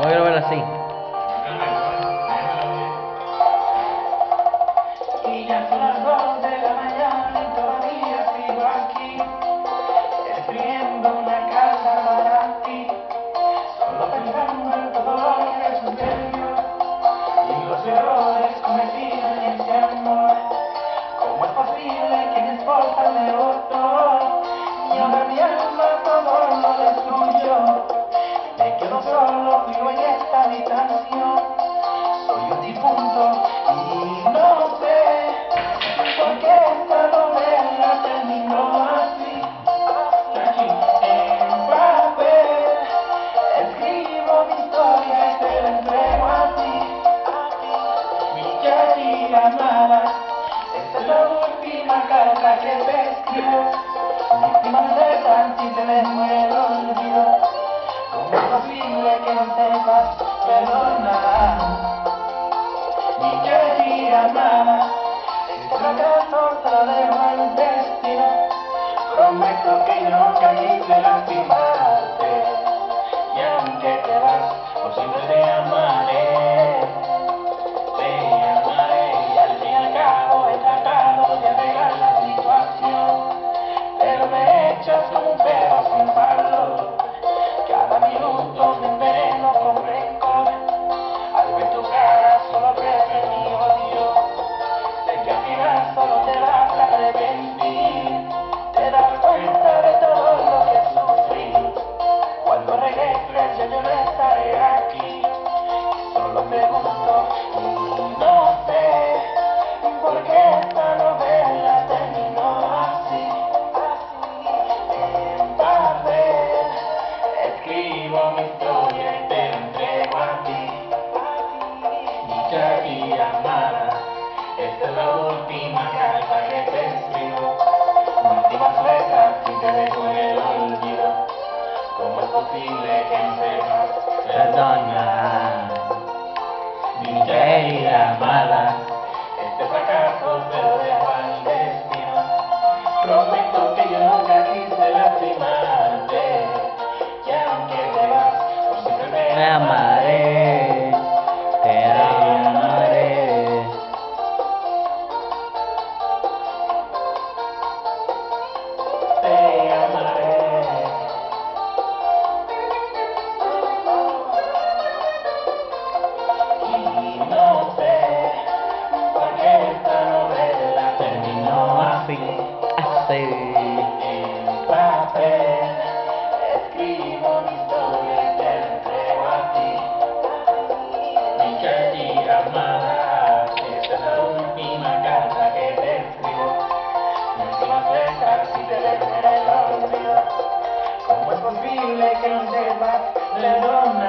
Voy a grabar así. Querida amada, esta es la última carta que te escribo. Última letra si te dejo el olvido. ¿Cómo es posible que no sepas perdonar? Mi querida amada, este fracaso te lo dejo al destino. Prometo que nunca quise lastimarte. Y aunque te vas, por siempre te amaré. Pregunto y no sé por qué esta novela terminó así. En papel escribo mi historia y te entrego a ti. Mi querida amada, esta es la última carta que te escribo. Últimas letras y te dejo en el olvido. ¿Cómo es posible que no sepas Este. Prometo que yo nunca quise lastimarte, y aunque te por siempre Me amaré. En papel escribo mis historias, te entregó a ti, mi querida amada. Esta es la última carta que te escribo, última flecha que te perdono, como es posible que no te va a lastimar.